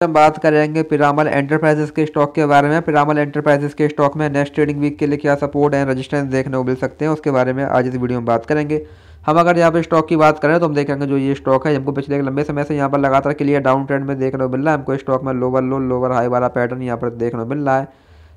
हम बात करेंगे पिरामल एंटरप्राइजेस के स्टॉक के बारे में। पिरामल एंटरप्राइजेस के स्टॉक में नेक्स्ट ट्रेडिंग वीक के लिए क्या सपोर्ट एंड रजिस्टेंस देखने को मिल सकते हैं, उसके बारे में आज इस वीडियो में बात करेंगे। हम अगर यहाँ पे स्टॉक की बात करें तो हम देखेंगे जो ये स्टॉक है, हमको पिछले लंबे समय से यहाँ पर लगातार क्लियर डाउन ट्रेंड में देखने को मिल रहा है। हमको स्टॉक में लोअर लो, लोअर हाई वाला पैटर्न यहाँ पर देखने को मिल रहा है।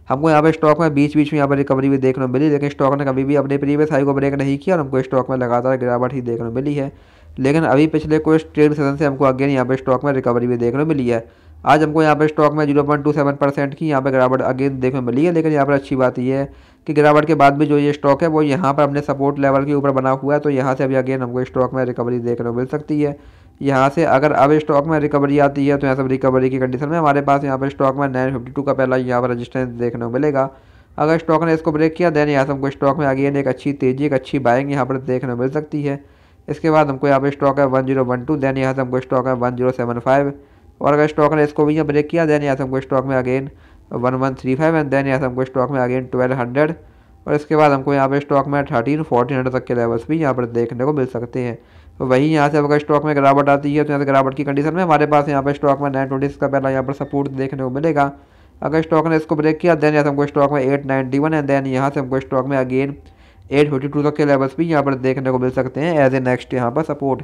हमको यहाँ पर स्टॉक में बीच बीच में यहाँ पर रिकवरी भी देखने को मिली, लेकिन स्टॉक ने कभी भी अपने प्रीवियस हाई को ब्रेक नहीं किया और हमको स्टॉक में लगातार गिरावट ही देखने को मिली है। लेकिन अभी पिछले कुछ ट्रेड सेशन से हमको अगेन यहाँ पर स्टॉक में रिकवरी भी देखने को मिली है। आज हमको यहाँ पर स्टॉक में zero point two seven percent की यहाँ पर गिरावट अगेन देखने मिली है, लेकिन यहाँ पर अच्छी बात यह है कि गिरावट के बाद भी जो ये स्टॉक है, वो यहाँ पर अपने सपोर्ट लेवल के ऊपर बना हुआ है तो यहाँ से अभी अगेन हमको स्टॉक में रिकवरी देखने को मिल सकती है। यहाँ से अगर अब स्टॉक में रिकवरी आती है तो यहाँ से रिकवरी की कंडीशन में हमारे पास यहाँ पर स्टॉक में नाइन फिफ्टी टू का पहला यहाँ पर रजिस्टेंस देखने को मिलेगा। अगर स्टॉक ने इसको ब्रेक किया देन यहाँ से हमको स्टॉक में अगेन एक अच्छी तेज़ी, एक अच्छी बाइंग यहाँ पर देखने को मिल सकती है। इसके बाद हमको यहाँ पर स्टॉक है one zero one two then यहाँ से हमको स्टॉक है वन ज़ीरो सेवन फाइव और अगर स्टॉक ने इसको भी यहाँ ब्रेक किया देन यहाँ से हमको स्टॉक में again one one three five and then यहाँ से हमको स्टॉक में अगेन ट्वेल्व हंड्रेड और इसके बाद हमको यहाँ पर स्टॉक में थर्टीन फोर्टीन हंड्रेड तक के लेवल्स भी यहाँ पर देखने को मिल सकते हैं। तो वही यहाँ से अगर स्टॉक में गिरावट आती है तो यहाँ से गिरावट की कंडीशन में हमारे पास यहाँ पर स्टॉक में नाइन ट्वेंटी का पहला यहाँ पर सपोर्ट देखने को मिलेगा। अगर स्टॉक ने इसको ब्रेक किया देन यहाँ से हमको स्टॉक में eight ninety one and then यहाँ से हमको स्टॉक में अगेन एट फिफ्टी टू तक के लेवल्स भी यहाँ पर देखने को मिल सकते हैं एज ए नेक्स्ट यहाँ पर सपोर्ट